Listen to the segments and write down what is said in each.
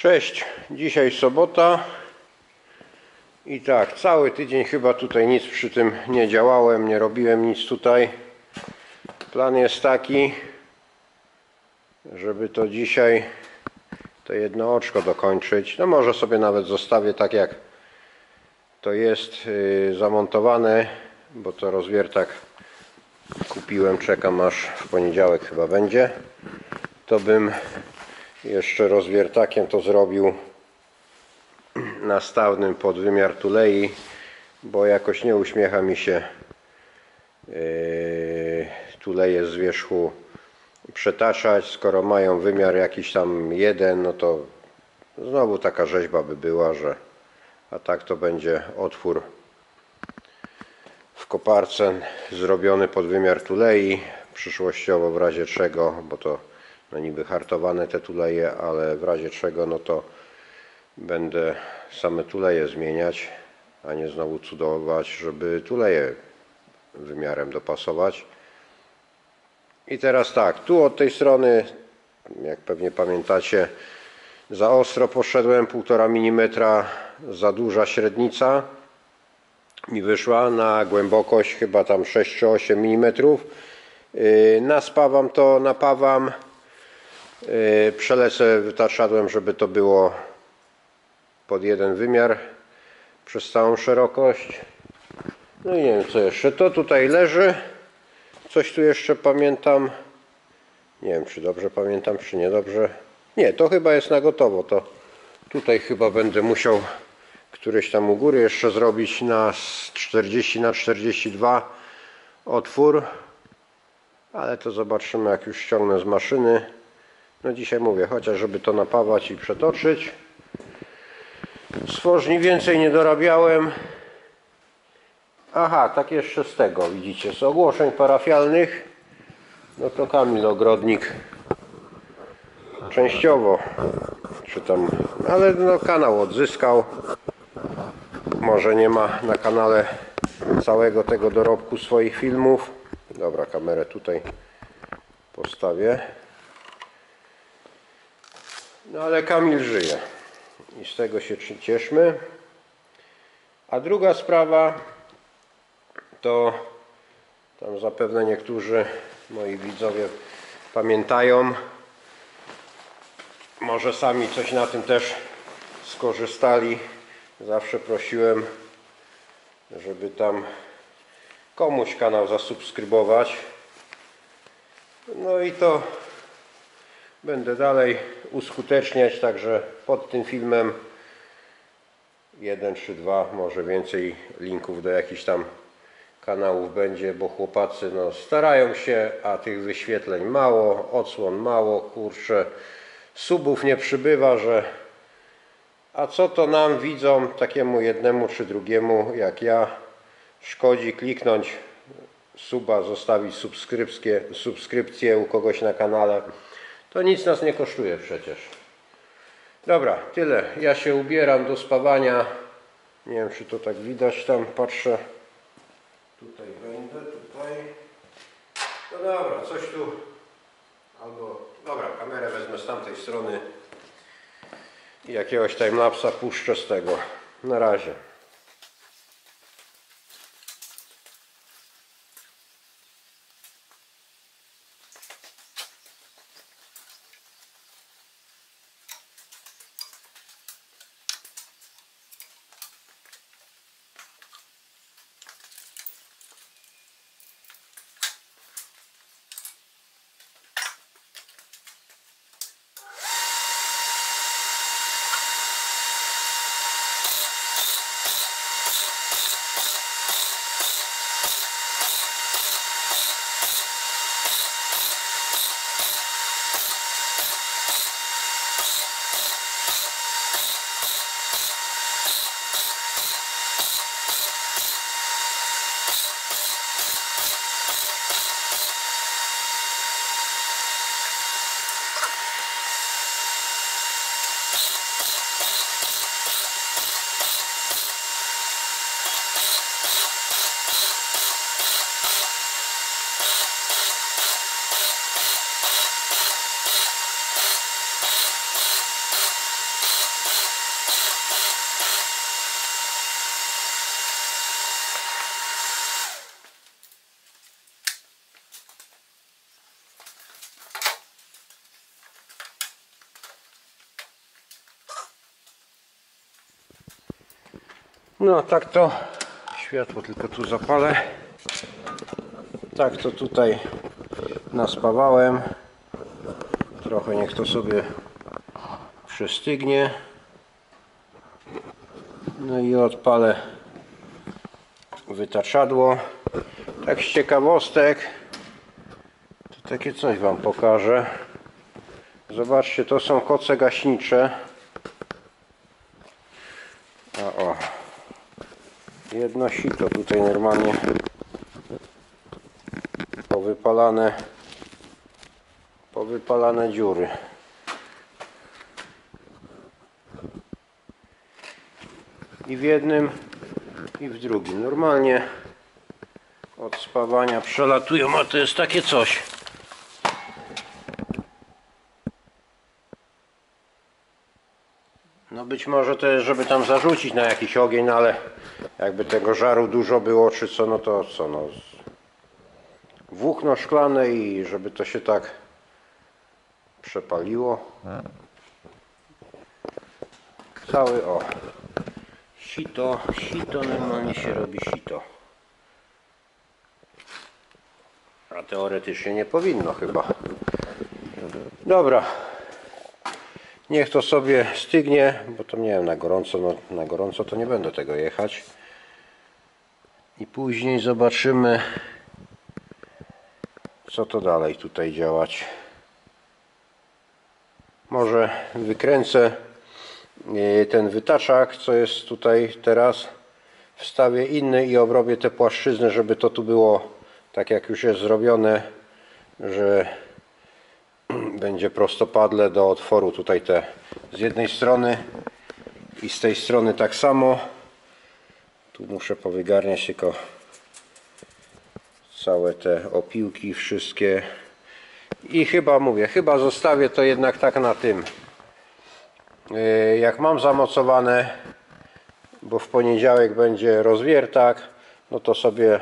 Cześć, dzisiaj sobota i tak, cały tydzień chyba tutaj nic przy tym nie działałem, nie robiłem nic tutaj. Plan jest taki, żeby to dzisiaj to jedno oczko dokończyć. No może sobie nawet zostawię tak jak to jest yy, zamontowane, bo to rozwiertak kupiłem, czekam aż w poniedziałek chyba będzie. To bym jeszcze rozwiertakiem to zrobił nastawnym pod wymiar tulei, bo jakoś nie uśmiecha mi się yy, tuleje z wierzchu przetaczać, skoro mają wymiar jakiś tam jeden, no to znowu taka rzeźba by była, że a tak to będzie otwór w koparce zrobiony pod wymiar tulei przyszłościowo w razie czego, bo to no niby hartowane te tuleje, ale w razie czego no to będę same tuleje zmieniać, a nie znowu cudować, żeby tuleje wymiarem dopasować. I teraz tak, tu od tej strony, jak pewnie pamiętacie, za ostro poszedłem, 1,5 mm za duża średnica mi wyszła na głębokość chyba tam 6 czy 8 mm. Naspawam to, napawam, yy, przelecę wytaczadłem, żeby to było pod jeden wymiar przez całą szerokość. No i nie wiem co jeszcze. To tutaj leży. Coś tu jeszcze pamiętam. Nie wiem czy dobrze pamiętam, czy niedobrze. Nie, to chyba jest na gotowo. To tutaj chyba będę musiał któryś tam u góry jeszcze zrobić na 40 na 42 otwór. Ale to zobaczymy jak już ściągnę z maszyny. No dzisiaj mówię, chociaż żeby to napawać i przetoczyć. Stworzni więcej nie dorabiałem. Aha, tak jeszcze z tego, widzicie, z ogłoszeń parafialnych. No to Kamil Ogrodnik częściowo, czy tam, ale no kanał odzyskał. Może nie ma na kanale całego tego dorobku swoich filmów. Dobra, kamerę tutaj postawię. No ale Kamil żyje i z tego się cieszmy. A druga sprawa to tam zapewne niektórzy moi widzowie pamiętają. Może sami coś na tym też skorzystali. Zawsze prosiłem, żeby tam komuś kanał zasubskrybować. No i to będę dalej uskuteczniać, także pod tym filmem jeden czy dwa, może więcej linków do jakichś tam kanałów będzie, bo chłopacy no, starają się, a tych wyświetleń mało, odsłon mało, kurczę, subów nie przybywa, że a co to nam widzom, takiemu jednemu czy drugiemu jak ja, szkodzi kliknąć suba, zostawić subskrypcję, subskrypcję u kogoś na kanale. To nic nas nie kosztuje przecież. Dobra, tyle. Ja się ubieram do spawania. Nie wiem, czy to tak widać tam, patrzę. Tutaj będę, tutaj. No dobra, coś tu. Albo, dobra, kamerę wezmę z tamtej strony. I jakiegoś timelapsa puszczę z tego. Na razie. No tak to światło tylko tu zapalę. Tak to tutaj naspawałem. Trochę niech to sobie przystygnie. No i odpalę wytaczadło. Tak z ciekawostek to takie coś Wam pokażę. Zobaczcie, to są koce gaśnicze. A o. Jedno sito tutaj normalnie powypalane powypalane dziury. I w jednym i w drugim. Normalnie od spawania przelatują, a to jest takie coś. Być może jest, żeby tam zarzucić na jakiś ogień, no ale jakby tego żaru dużo było, czy co, no to co, no włókno szklane i żeby to się tak przepaliło. Cały o sito, sito normalnie się robi sito. A teoretycznie nie powinno chyba. Dobra. Niech to sobie stygnie, bo to nie wiem, na gorąco, no, na gorąco to nie będę tego jechać. I później zobaczymy, co to dalej tutaj działać. Może wykręcę e, ten wytaczak, co jest tutaj teraz. Wstawię inny i obrobię te płaszczyzny, żeby to tu było tak jak już jest zrobione, że będzie prostopadle do otworu tutaj te z jednej strony i z tej strony tak samo. Tu muszę powygarniać tylko całe te opiłki wszystkie. I chyba mówię, chyba zostawię to jednak tak na tym. Yy, jak mam zamocowane bo w poniedziałek będzie rozwiertak no to sobie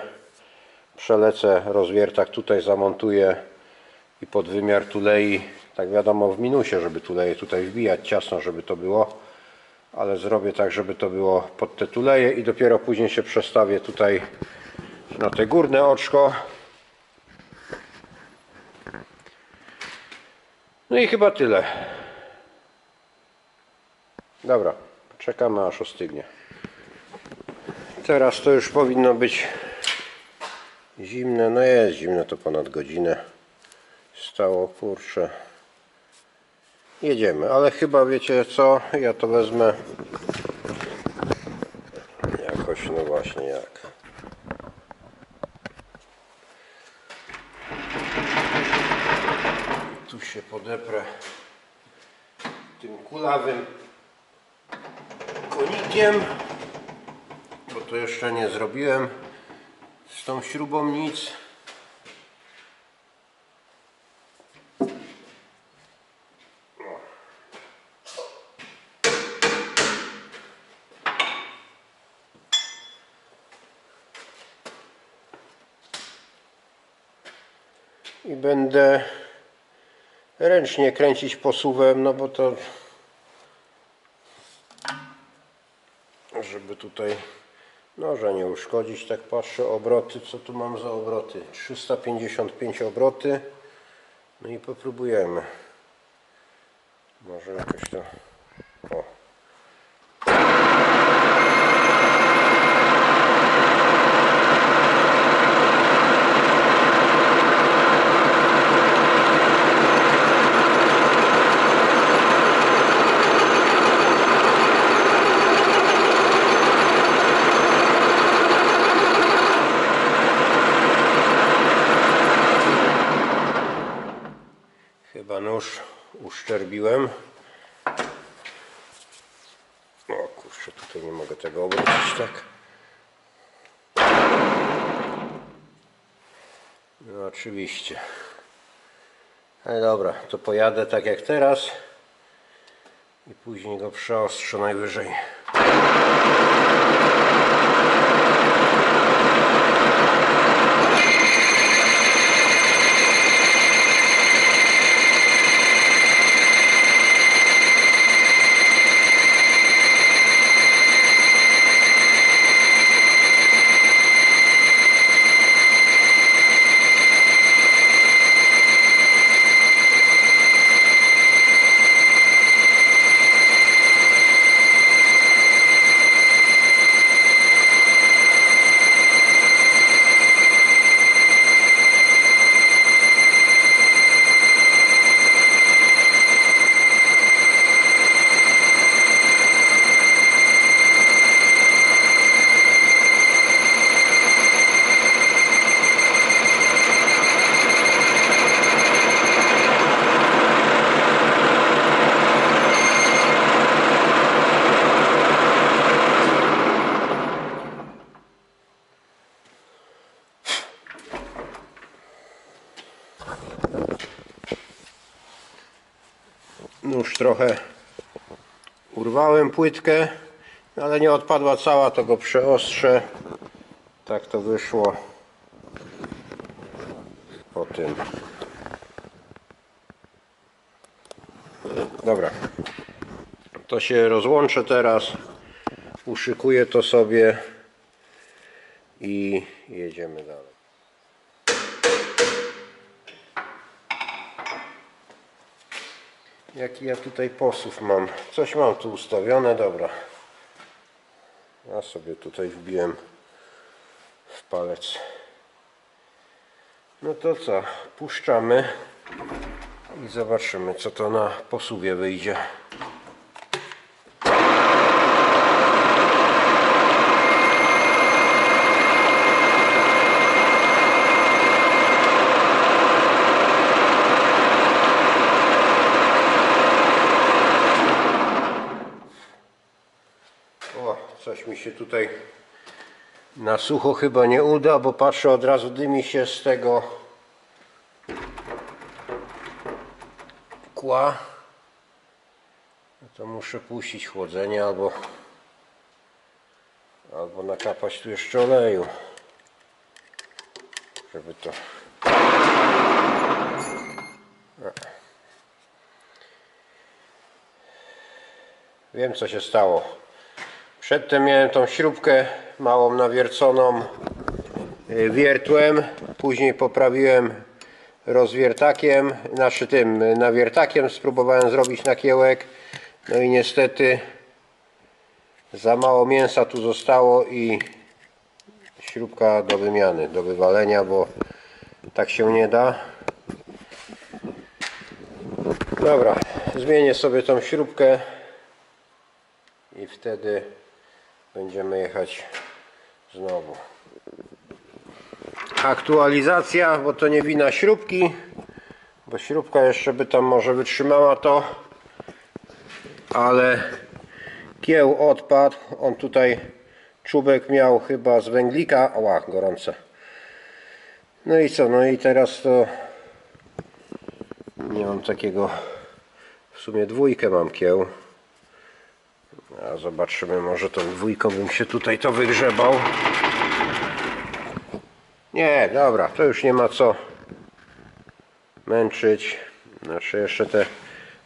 przelecę rozwiertak tutaj zamontuję i pod wymiar tulei tak wiadomo w minusie żeby tuleje tutaj wbijać ciasno żeby to było ale zrobię tak żeby to było pod te tuleje i dopiero później się przestawię tutaj na te górne oczko. No i chyba tyle. Dobra czekamy aż ostygnie. Teraz to już powinno być Zimne, no jest zimne to ponad godzinę stało, kurczę. Jedziemy, ale chyba wiecie co, ja to wezmę jakoś, no właśnie jak. Tu się podeprę tym kulawym konikiem, bo to jeszcze nie zrobiłem z tą śrubą nic. I będę ręcznie kręcić posuwem, no bo to żeby tutaj noża nie uszkodzić, tak patrzę obroty, co tu mam za obroty? 355 obroty. No i popróbujemy. Może jakoś to o Chyba nóż uszczerbiłem. O kurczę, tutaj nie mogę tego obrócić tak. No oczywiście. Ale dobra, to pojadę tak jak teraz i później go przeostrzę najwyżej. Nóż trochę urwałem płytkę, ale nie odpadła cała, to go przeostrzę. Tak to wyszło po tym. Dobra. To się rozłączę teraz. Uszykuję to sobie i jedziemy dalej. Jaki ja tutaj posuw mam? Coś mam tu ustawione, dobra. Ja sobie tutaj wbiłem w palec. No to co? Puszczamy i zobaczymy co to na posuwie wyjdzie. O, coś mi się tutaj na sucho chyba nie uda, bo patrzę od razu dymi się z tego kła. To muszę puścić chłodzenie albo albo nakapać tu jeszcze oleju. Żeby to Wiem co się stało. Przedtem miałem tą śrubkę małą nawierconą y, wiertłem, później poprawiłem rozwiertakiem, znaczy tym y, nawiertakiem spróbowałem zrobić nakiełek, no i niestety za mało mięsa tu zostało i śrubka do wymiany, do wywalenia, bo tak się nie da. Dobra, zmienię sobie tą śrubkę i wtedy będziemy jechać znowu. Aktualizacja, bo to nie wina śrubki, bo śrubka jeszcze by tam może wytrzymała to, ale kieł odpadł. On tutaj czubek miał chyba z węglika. Ła, gorące. No i co? No i teraz to nie mam takiego w sumie dwójkę mam kieł. A zobaczymy, może tą dwójką bym się tutaj to wygrzebał. Nie, dobra, to już nie ma co męczyć. Znaczy jeszcze te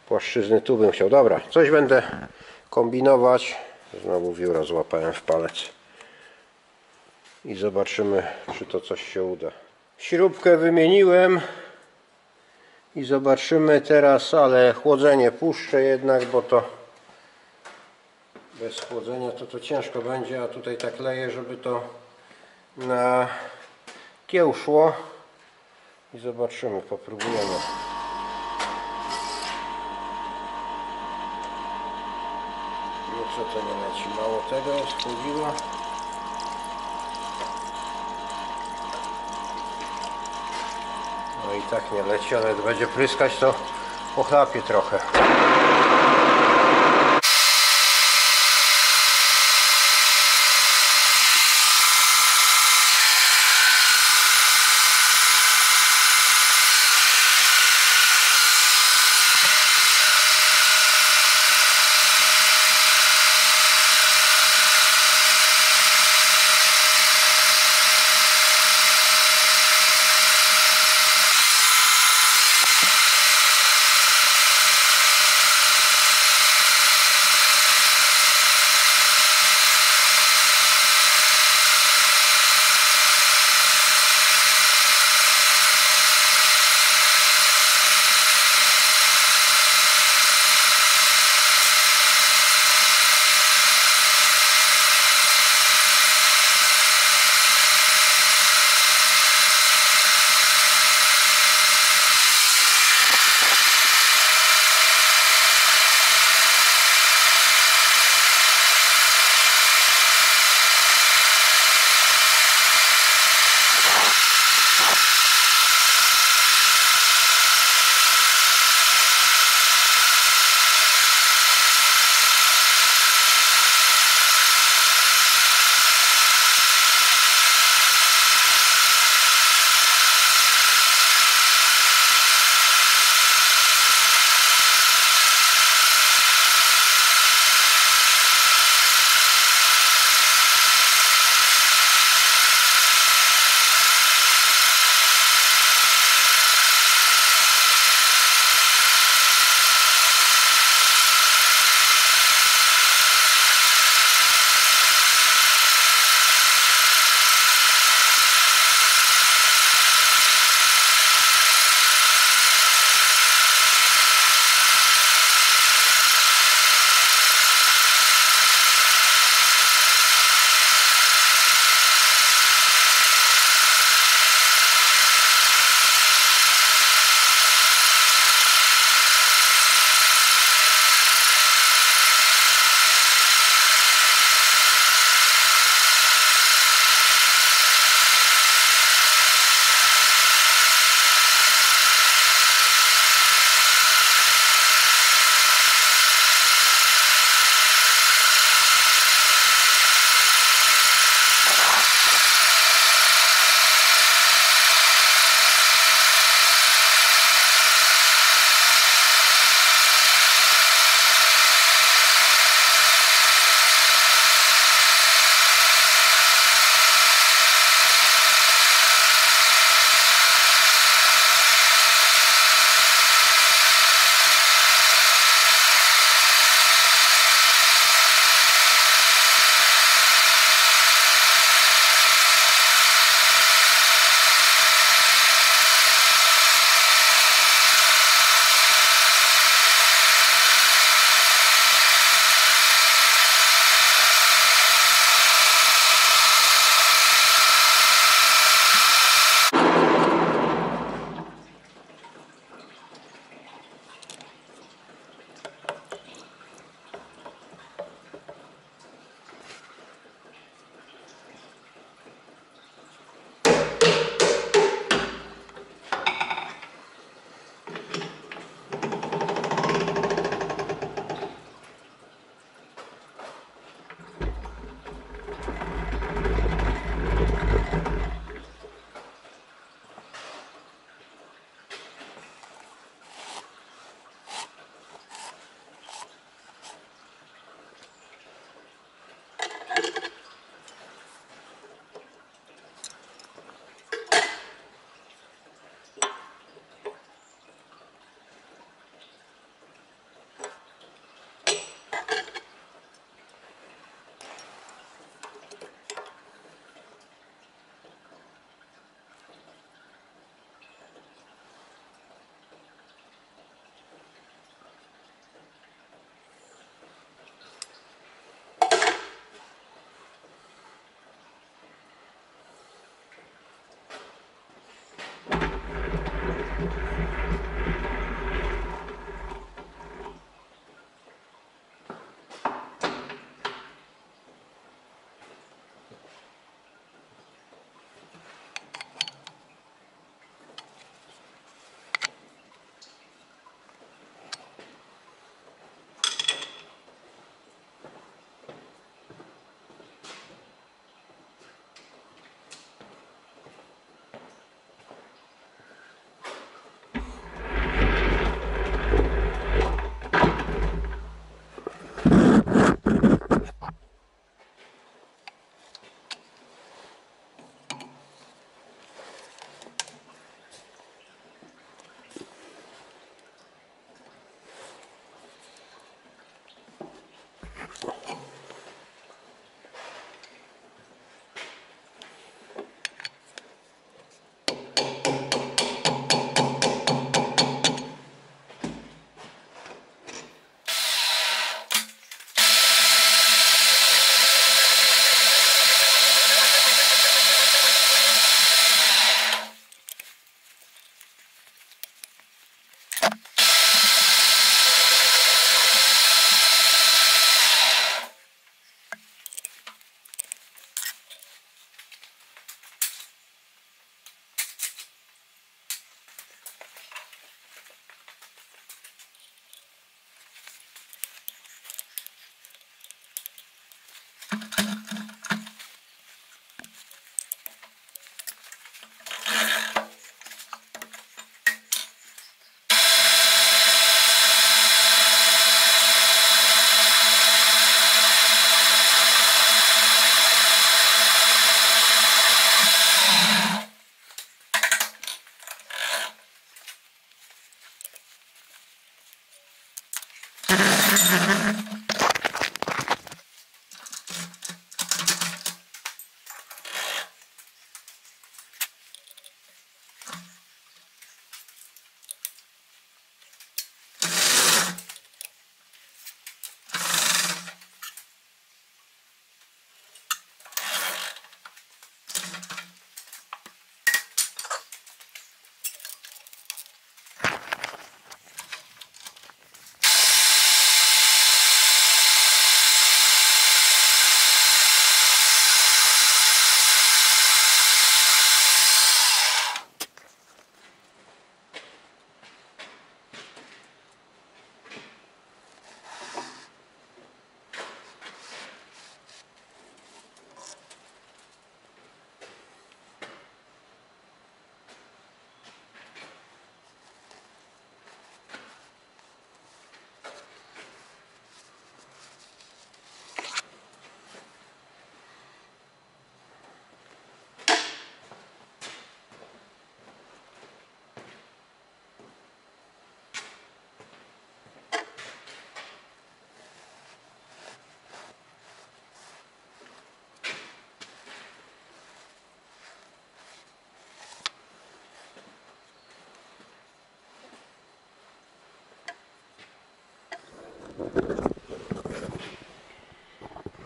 płaszczyzny tu bym chciał. Dobra, coś będę kombinować. Znowu wióra złapałem w palec. I zobaczymy, czy to coś się uda. Śrubkę wymieniłem. I zobaczymy teraz, ale chłodzenie puszczę jednak, bo to bez chłodzenia to to ciężko będzie, a tutaj tak leję, żeby to na kieł szło i zobaczymy, popróbujemy. No co to nie leci, mało tego jest. No i tak nie leci, ale jak będzie pryskać to pochlapie trochę.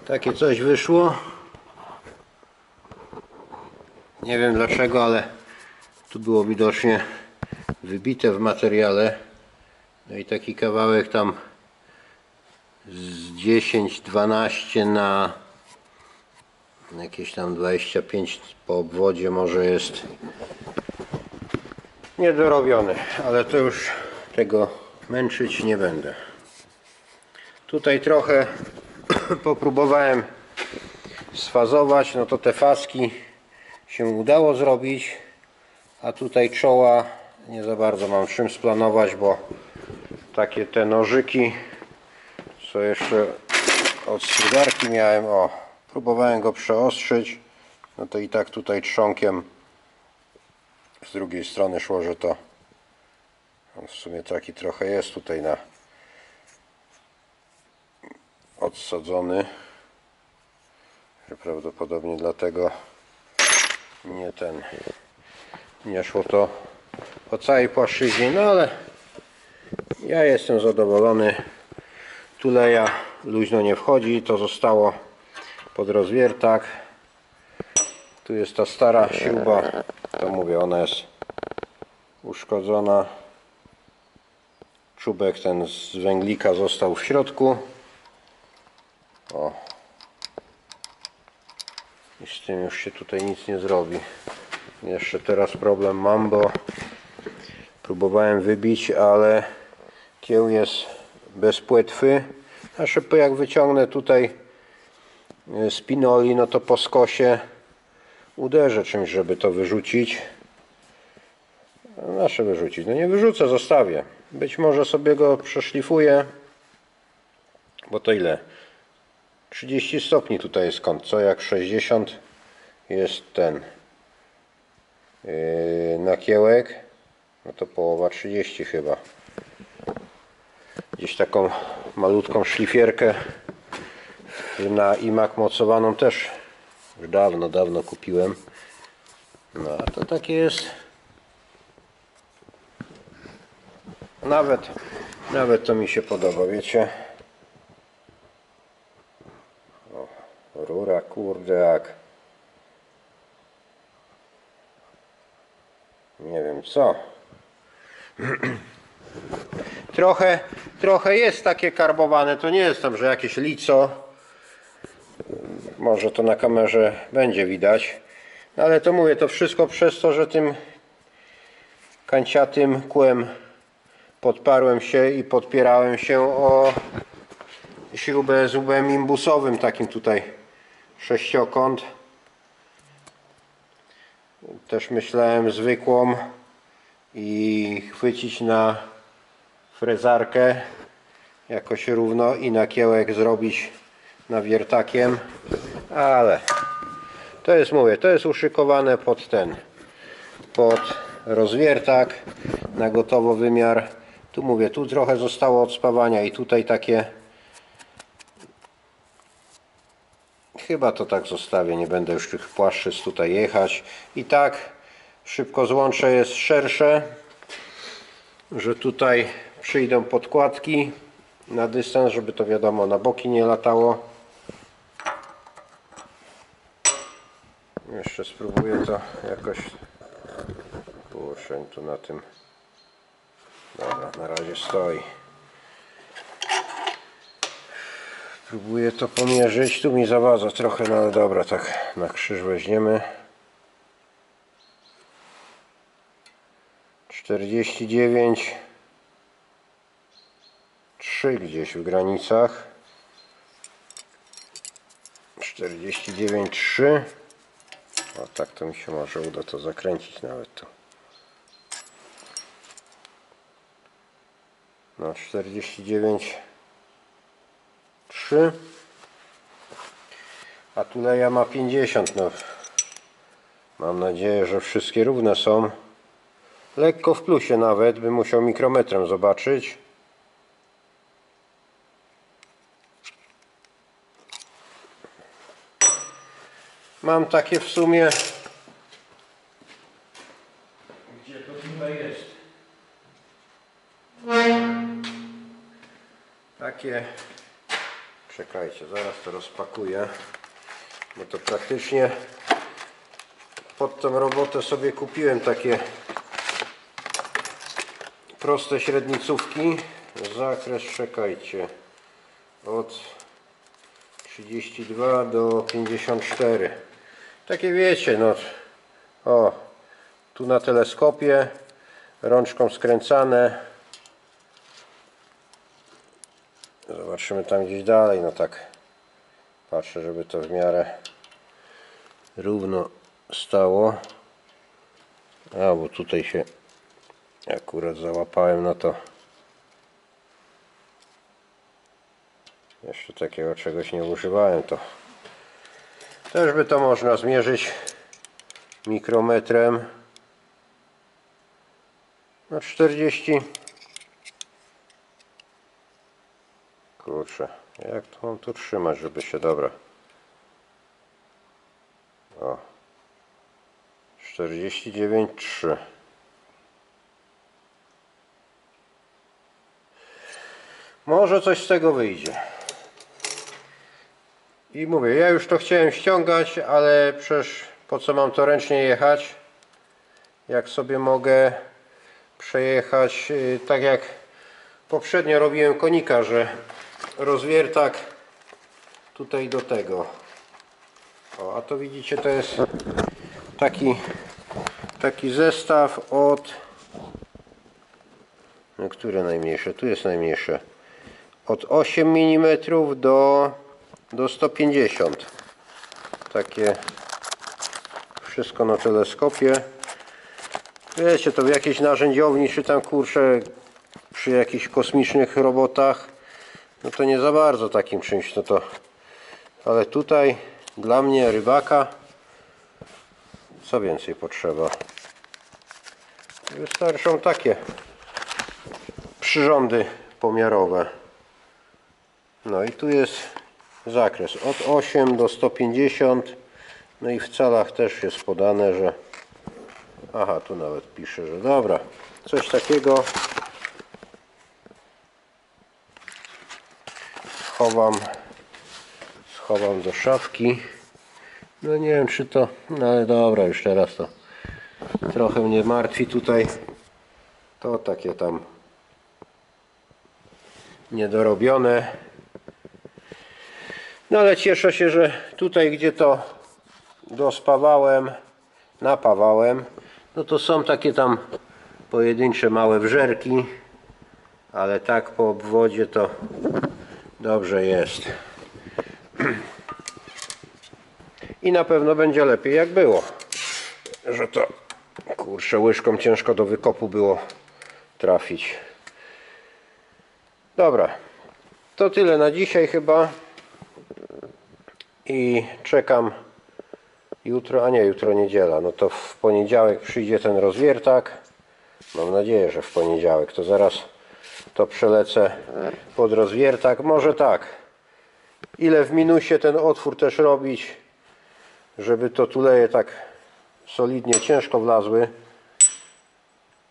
Takie coś wyszło. Nie wiem dlaczego, ale tu było widocznie wybite w materiale. No i taki kawałek tam z 10-12 na jakieś tam 25 po obwodzie może jest niedorobiony, ale to już tego męczyć nie będę. Tutaj trochę popróbowałem sfazować, no to te faski się udało zrobić, a tutaj czoła nie za bardzo mam czym splanować, bo takie te nożyki, co jeszcze od strugarki miałem, o, próbowałem go przeostrzyć, no to i tak tutaj trzonkiem z drugiej strony szło, że to w sumie taki trochę jest tutaj na odsadzony. Prawdopodobnie dlatego nie ten nie szło to po całej płaszczyźnie. No ale ja jestem zadowolony. Tuleja luźno nie wchodzi to zostało pod rozwiertak. Tu jest ta stara śruba to mówię ona jest uszkodzona. Czubek ten z węglika został w środku o. I z tym już się tutaj nic nie zrobi. Jeszcze teraz problem mam, bo próbowałem wybić, ale kieł jest bez płetwy. A szybko jak wyciągnę tutaj spinoli, no to po skosie uderzę czymś, żeby to wyrzucić. Nasze wyrzucić. No nie wyrzucę, zostawię. Być może sobie go przeszlifuję. Bo to ile? 30 stopni tutaj jest kąt, co jak 60 jest ten yy, nakiełek, no to połowa 30 chyba. Gdzieś taką malutką szlifierkę na imak mocowaną też już dawno, dawno kupiłem. No a to takie jest nawet, nawet to mi się podoba, wiecie. Jak... Nie wiem co. trochę, trochę jest takie karbowane, to nie jest tam, że jakieś lico. Może to na kamerze będzie widać. No ale to mówię, to wszystko przez to, że tym kanciatym kłem podparłem się i podpierałem się o śrubę z łbem imbusowym takim tutaj sześciokąt. Też myślałem zwykłą i chwycić na frezarkę jakoś równo i na kiełek zrobić nawiertakiem ale to jest mówię, to jest uszykowane pod ten pod rozwiertak na gotowo wymiar. Tu mówię, tu trochę zostało od spawania i tutaj takie chyba to tak zostawię, nie będę już tych płaszczyzn tutaj jechać. I tak szybko złącze jest szersze, że tutaj przyjdą podkładki na dystans, żeby to wiadomo na boki nie latało. Jeszcze spróbuję to jakoś Kurczę, tu na tym. Dobra, na razie stoi. Próbuję to pomierzyć. Tu mi zawadza trochę, no ale dobra, tak na krzyż weźmiemy. 49 3 gdzieś w granicach. 49 3 o tak to mi się może uda to zakręcić nawet tu. No 49 3 a tuleja ma 50 no. Mam nadzieję, że wszystkie równe są. Lekko w plusie nawet bym musiał mikrometrem zobaczyć. Mam takie w sumie gdzie to tutaj jest? Takie czekajcie, zaraz to rozpakuję bo to praktycznie pod tą robotę sobie kupiłem takie proste średnicówki. Zakres czekajcie od 32 do 54 takie wiecie no o tu na teleskopie rączką skręcane zobaczymy tam gdzieś dalej no tak. Patrzę żeby to w miarę równo stało. A bo tutaj się akurat załapałem na to. Jeszcze takiego czegoś nie używałem to też by to można zmierzyć mikrometrem. Na 40 kurczę jak to mam tu trzymać żeby się dobra o 49,3 Może coś z tego wyjdzie. I mówię, ja już to chciałem ściągać, ale przecież po co mam to ręcznie jechać? Jak sobie mogę przejechać yy, tak jak poprzednio robiłem konika, że rozwiertak tutaj do tego. O, a to widzicie, to jest taki, taki zestaw od no, które najmniejsze? Tu jest najmniejsze od 8 mm do, do 150 takie wszystko na teleskopie wiecie to w jakiejś narzędziowni czy tam kurczę przy jakichś kosmicznych robotach no to nie za bardzo takim czymś no to ale tutaj dla mnie rybaka co więcej potrzeba? Wystarczą takie przyrządy pomiarowe. No i tu jest zakres od 8 do 150 no i w calach też jest podane, że aha, tu nawet pisze, że dobra coś takiego schowam schowam do szafki. No nie wiem czy to no ale dobra, już teraz to trochę mnie martwi tutaj. To takie tam niedorobione. No ale cieszę się, że tutaj gdzie to dospawałem, napawałem, no to są takie tam pojedyncze małe wżerki, ale tak po obwodzie to dobrze jest. I na pewno będzie lepiej jak było. Że to kurczę łyżką ciężko do wykopu było trafić. Dobra. To tyle na dzisiaj chyba i czekam jutro, a nie jutro niedziela, no to w poniedziałek przyjdzie ten rozwiertak mam nadzieję, że w poniedziałek to zaraz to przelecę pod rozwiertak, może tak ile w minusie ten otwór też robić, żeby to tuleje tak solidnie ciężko wlazły.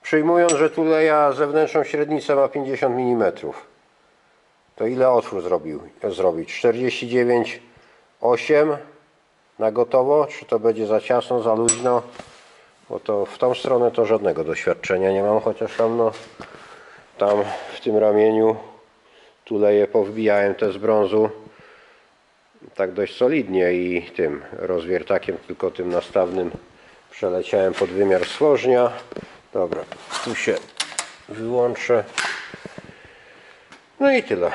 Przyjmując, że tuleja zewnętrzną średnicę ma 50 mm. To ile otwór zrobił, zrobić? 49,8 na gotowo? Czy to będzie za ciasno, za luźno? Bo to w tą stronę to żadnego doświadczenia nie mam, chociaż tam no tam w tym ramieniu tuleje powbijałem te z brązu tak dość solidnie i tym rozwiertakiem, tylko tym nastawnym przeleciałem pod wymiar stworznia. Dobra, tu się wyłączę. No i tyle.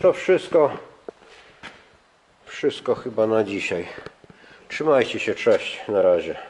To wszystko. Wszystko chyba na dzisiaj. Trzymajcie się, cześć, na razie.